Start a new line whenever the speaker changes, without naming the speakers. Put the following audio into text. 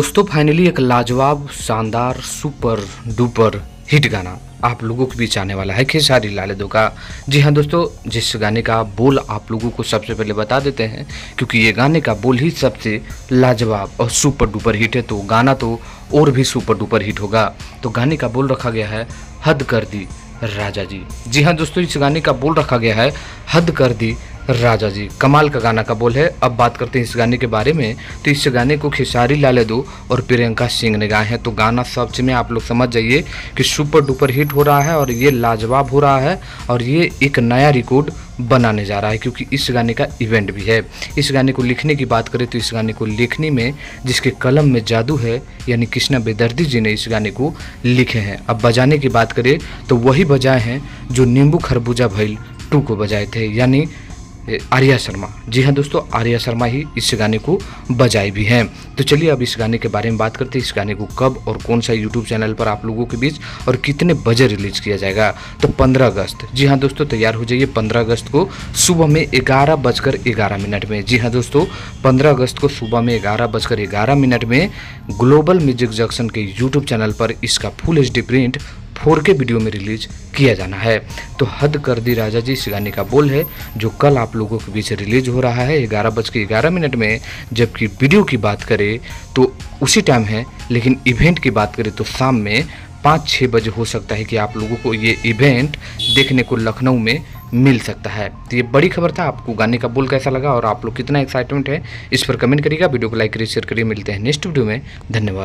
दोस्तों फाइनली एक लाजवाब, शानदार सुपर डुपर हिट गाना आप लोगों के बीच आने वाला है खेसारी लाल का। जी हाँ दोस्तों, जिस गाने का बोल आप लोगों को सबसे पहले बता देते हैं, क्योंकि ये गाने का बोल ही सबसे लाजवाब और सुपर डुपर हिट है तो गाना तो और भी सुपर डुपर हिट होगा। तो गाने का बोल रखा गया है, हद कर दी राजा जी। जी हाँ दोस्तों, इस गाने का बोल रखा गया है, हद कर दी राजा जी, कमाल का गाना का बोल है। अब बात करते हैं इस गाने के बारे में। तो इस गाने को खेसारी लाल यादव और प्रियंका सिंह ने गाए हैं। तो गाना सच में आप लोग समझ जाइए कि सुपर डुपर हिट हो रहा है और ये लाजवाब हो रहा है और ये एक नया रिकॉर्ड बनाने जा रहा है, क्योंकि इस गाने का इवेंट भी है। इस गाने को लिखने की बात करें तो इस गाने को लिखने में जिसके कलम में जादू है, यानी कृष्णा बेदर्दी जी ने इस गाने को लिखे हैं। अब बजाने की बात करें तो वही बजाए हैं जो नींबू खरबूजा भैल टू को बजाए थे, यानी आर्या शर्मा। जी हाँ दोस्तों, आर्या शर्मा ही इस गाने को बजाई भी हैं। तो चलिए अब इस गाने के बारे में बात करते हैं। इस गाने को कब और कौन सा यूट्यूब चैनल पर आप लोगों के बीच और कितने बजे रिलीज़ किया जाएगा? तो 15 अगस्त। जी हाँ दोस्तों, तैयार हो जाइए 15 अगस्त को सुबह में ग्यारह बजकर ग्यारह मिनट में। जी हाँ दोस्तों, पंद्रह अगस्त को सुबह में ग्यारह बजकर ग्यारह मिनट में ग्लोबल म्यूज़िक जंक्शन के यूट्यूब चैनल पर इसका full HD print four K video में रिलीज़ किया जाना है। तो हद कर दी राजा जी इस गाने का बोल है, जो कल आप लोगों के बीच रिलीज़ हो रहा है, ग्यारह बज के ग्यारह मिनट में। जबकि वीडियो की बात करें तो उसी टाइम है, लेकिन इवेंट की बात करें तो शाम में पाँच छः बजे हो सकता है कि आप लोगों को ये इवेंट देखने को लखनऊ में मिल सकता है। तो ये बड़ी खबर था, आपको गाने का बोल कैसा लगा और आप लोग कितना एक्साइटमेंट है, इस पर कमेंट करिएगा। वीडियो को लाइक करिए शेयर करिए, मिलते हैं नेक्स्ट वीडियो में। धन्यवाद।